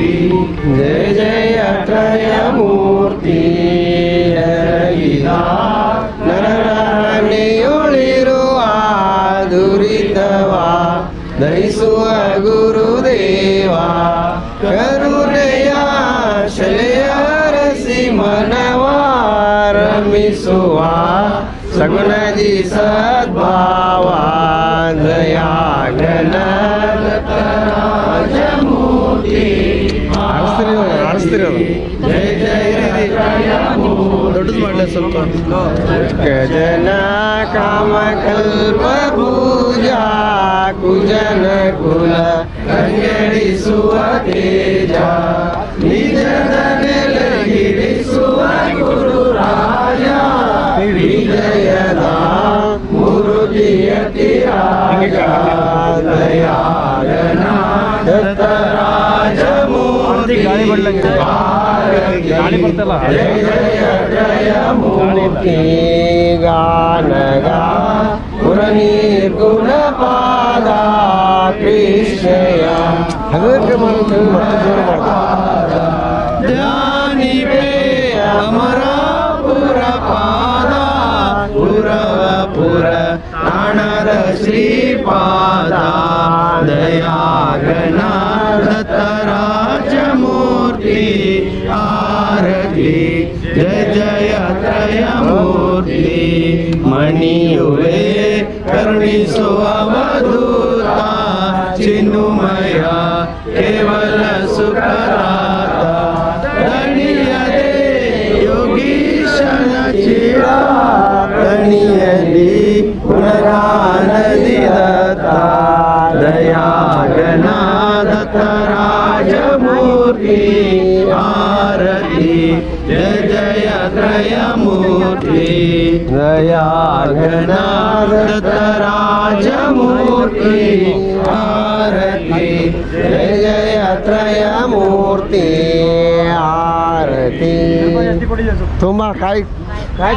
जय जय जय ಆಡಿಸ್ತೀರಿ ಅದು ಜಯ ಜಯ ದೊಡ್ಡದು ಮಾಡಲಿ ಸ್ವಲ್ಪ ಗಜನ ಕಾಮಕಲ್ಪ ಪೂಜಾ ಕುಜನ ಕುಲ ಕಂಗೆಡಿಸುವ ತೇಜ ನಿಜದ ನೆಲಗಿರಿಸುವ ಗುರು ರಾಜ ವಿಜಯದ ಮೂರುತಿಯ ದಯಾಗನ ದತ್ತ ರಾಜಮೂರ್ತಿ ಗಾಳಿ ಬರ್ಲಂಗಿದೆ. ಗಾಳಿ ಬರ್ತಲ್ಲ? ಜಯ ಜಯ ಜಯ ಮೂರ್ತಿ ಗಾನಗ ಪುರನೀರ್ಗುಣ ಪಾದ ಕೃಷ್ಣಯ ಹಗಕ್ಕೆ ಮತ್ತೆ ಜೋರು ಮಾಡ್ತಾರೆ ಧ್ಯಾನಿಪೇ ಅಮರಾಪುರ ಪಾದ ಪುರವ ಪುರ ಪ್ರಾಣದ ಶ್ರೀಪಾದ ದಯಾಗಣ ದತ್ತ आरली आरती, जय जय मणि मूर्ति मणियुवे कर्णिसु अवधूता चिनुमया, केवल सुखराता दणियदे योगीशन चिरा दणियदि पुनरानदि दत्ता दया गणादत्ता मूर्ति आरती जय जय त्रयमूर्ति त्रयागणादराजमूर्ति आरती जय जय त्रयमूर्ति आरती। तुम काय काय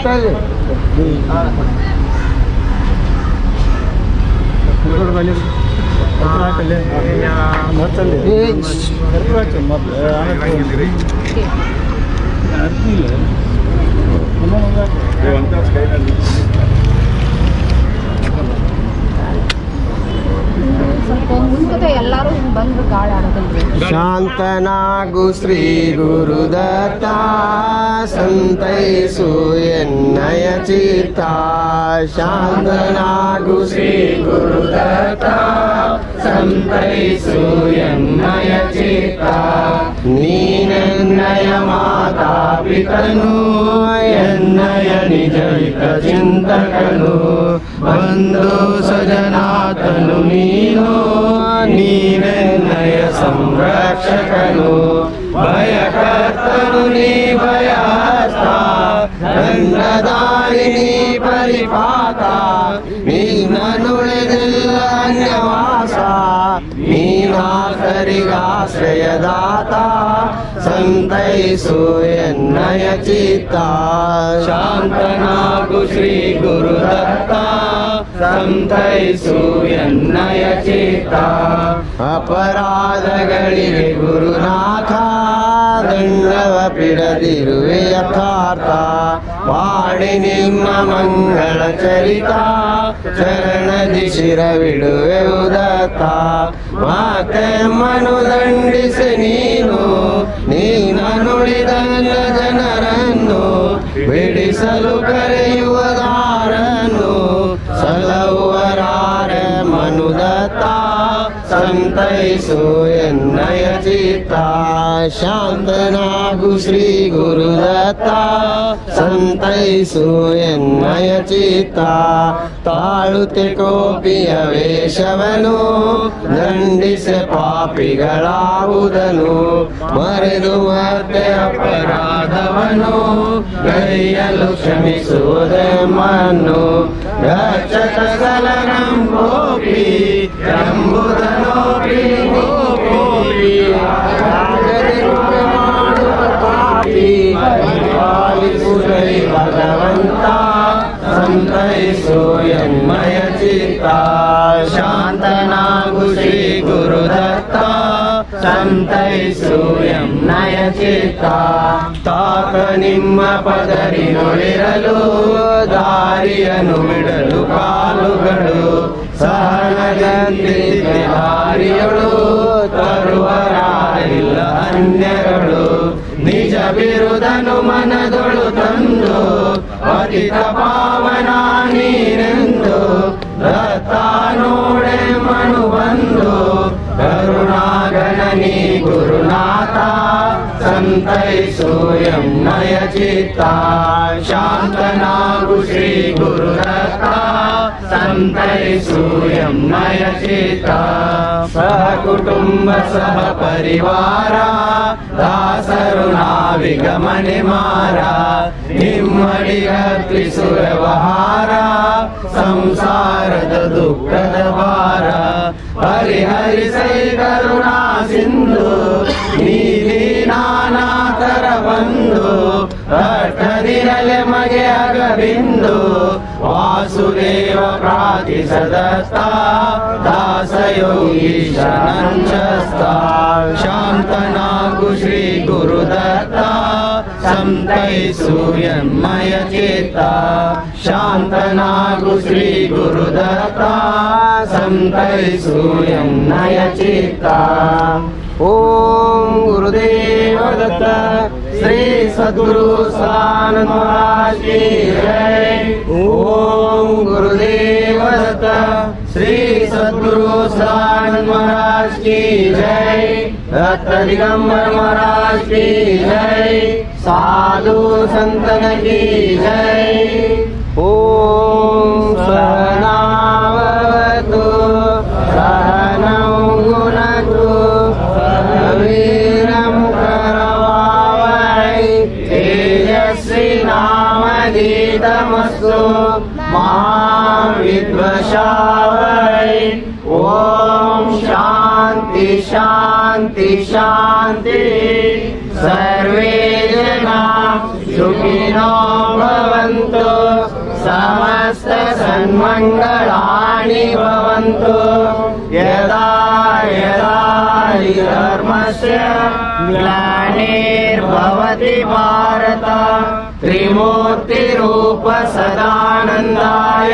ಶಾಂತನಾಗು ಶ್ರೀ ಗುರುದತ್ತ ಸಂತೈಸು ಎನ್ನಯ ಚಿತ್ತ. ಶಾಂತನಾಗು ಶ್ರೀ ಗುರುದತ್ತ यं नय चिता नीन नय मातापितनो नय नय निज विकन्त खलु बन्धोसजना तनुनी नय संरक्ष खलु परिपाता नीनदल् धन्यवाद सा। मीनाकरिगाश्रयदाता करिगाश्रय दाता चित्ता। शान्तनागु श्रीगुरुदत्ता गुरु दत्ता सन्दयिषु यन्नयचिता अपराध गणि दण्डव पीडतिरु यथा ಪಾಡಿ ನಿಮ್ಮ ಮಂಗಳ ಚರಿತ ಚರಣದಿ ಶಿರವಿಡುವುದತ್ತ ಮಾತೆ ಮನು ದಂಡಿಸಿ ನೀನು ನೀನುಳಿದಲ್ಲ ಜನರನ್ನು, ಬಿಡಿಸಲು ಕರೆಯುವ ಕರೆಯುವದಾರನು ಸಲುವರಾರೆ ಮನುದತ್ತ ಸಂತೈಸು ಶಾಂತನಾಗು ಶ್ರೀ ಗುರುದತ್ತ. ಸಂತೈಸು ಎನ್ನಯ ಚಿತ್ತ. ತಾಳುತ್ತೆ ಕೋಪಿಯ ವೇಷವನು. ದಂಡಿಸೆ ಪಾಪಿಗಳಾವುದನು. ಮರೆದು ಮತ್ತೆ ಅಪರಾಧವನು. ಗೈಯಲು ಕ್ಷಮಿಸುವುದೆಮ್ಮನ್ನು ರಕ್ಷಕ ಸಲನಂ ಗೋಪಿ ಎಂಬುದನೋಪಿ ಗೋಪಿ रि भगवंता सन्धरिमय चित्ता शान्तना गुरे गुरुदत्ता ಸಂತೈಸೂಯಂ ನಯಚಿತ್ತ. ತಾಕ ನಿಮ್ಮ ಪದರಿ ನುಡಿರಲು, ದಾರಿಯನ್ನು ಬಿಡಲು ಕಾಲುಗಳು. ಸಹನಗಂತಿಹಾರಿಯಳು ತರುವರಾರಿಲ್ಲ ಅನ್ಯಗಳು. ನಿಜ ಬಿರುದನು ಮನದೊಳು ತಂದು ಪತಿತ ಪಾವನ ನೀನೆಂದು रतानोडे मनुबन्धो करुणागणनी गुरुणा यं सोऽयं चेता शान्तनागुश्री गुरुहता सन्तै सोऽयं नय सह कुटुम्ब सह परिवारा। दासरुणा विगमनि मारा निम्मणि संसारद संसार दुःख दारा हरि हरि श्री करुणा सिन्धु बिन्दु वासुदेव प्रातिसदत्ता दासयोगीशनञ्जस्ता शान्तनागु श्रीगुरुदत्ता सन्तै सूर्य चेता शान्तनागु श्रीगुरुदत्ता सन्तै सन्त चेता ॐ गुरुदेव दत्ता। शत्रु स्थानराजे जय ॐ गुरुदेवास्थ श्री शत्रु महाराज की जय दिगम्बर महाराज की जय। साधु संतन की जय। ओम सहनावतु सह विद्वशावहै ॐ शान्ति शान्ति शान्ति। सर्वे जना सुखिनो भवन्तु समस्त सन्मङ्गलानि भवन्तु। यदा यदा हि धर्मस्य ग्लानिर्भवति भारत त्रिमूर्तिरूप सदानन्दाय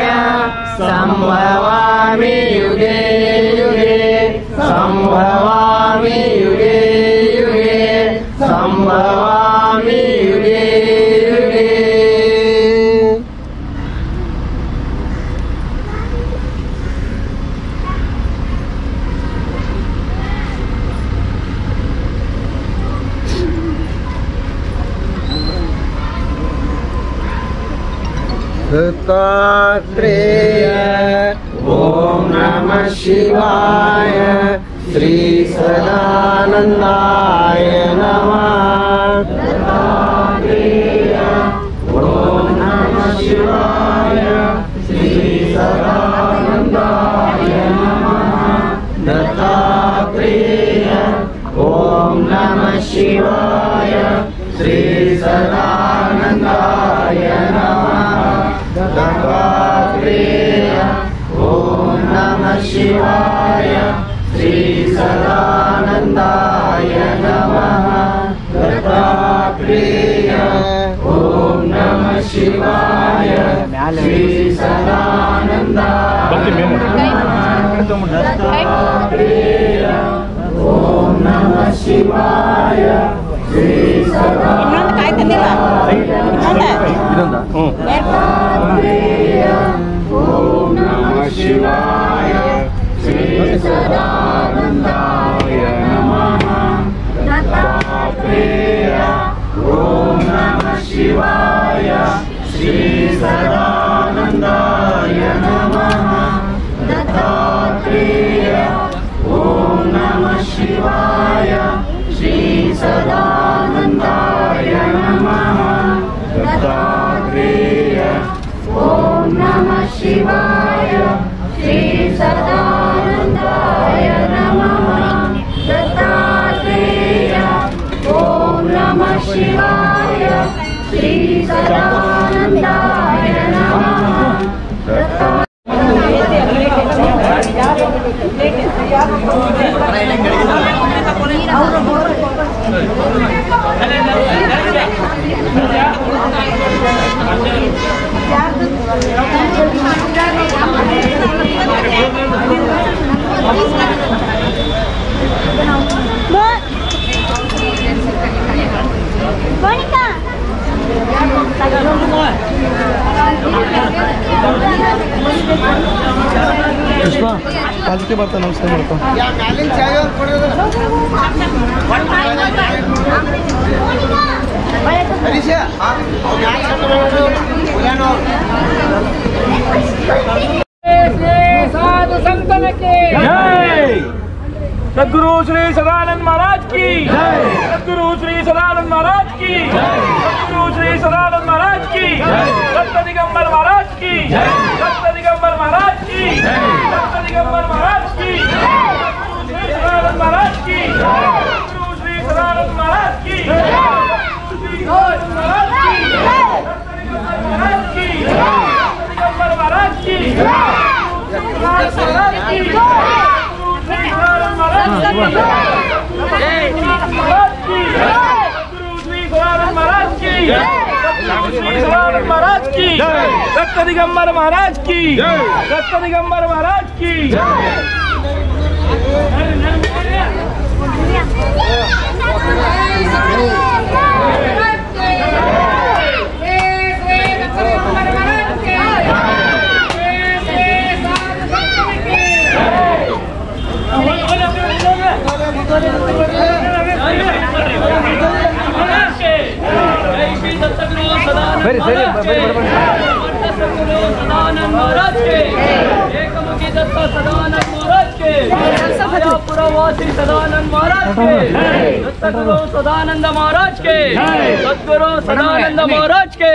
सम्भवामि युगे युगे सम्भवामि युगे दत्तात्रेय ॐ नमः शिवाय श्री सदानन्दाय ॐ नमः शिवाय श्री शिवाय श्रीसदानन्दाय नमः। कृताप्रिय ॐ नमः शिवाय। श्रीसदानन्दाय कृताप्रिय ॐ नमः शिवाय। श्रीसदानन्दाय नमः। उसका काज के बर्तन है? उसका सदगुरु श्री सदानंद महाराज की। सदगुरु श्री सदानंद महाराज की। सदगुरु श्री सदानंद महाराज की। सत्य दिगंबर महाराज की। सत्य दिगंबर महाराज की। दिगंबर महाराज की महाराज की दिगंबर महाराज की। दत्त दिगंबर महाराज की। दत्तगुरु सदानंद महाराज के। सदगुरु सदानंद महाराज के।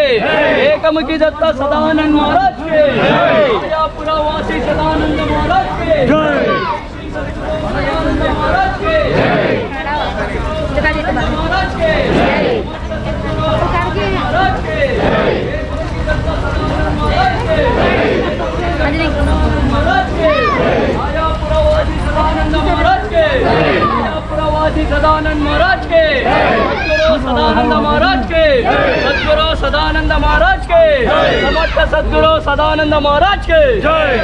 एकमुखी दत्त सदानंद महाराज के। पुरवासी सदानंद महाराज के। सदानंद महाराज के। महाराज के महाराज के। महाराज के आया पुरवासी सदानंद महाराज के। श्री सदानंद महाराज के। सदानंद महाराज के। सदगुरु सदानंद महाराज के। समस्त सदगुरु सदानंद महाराज के। जय।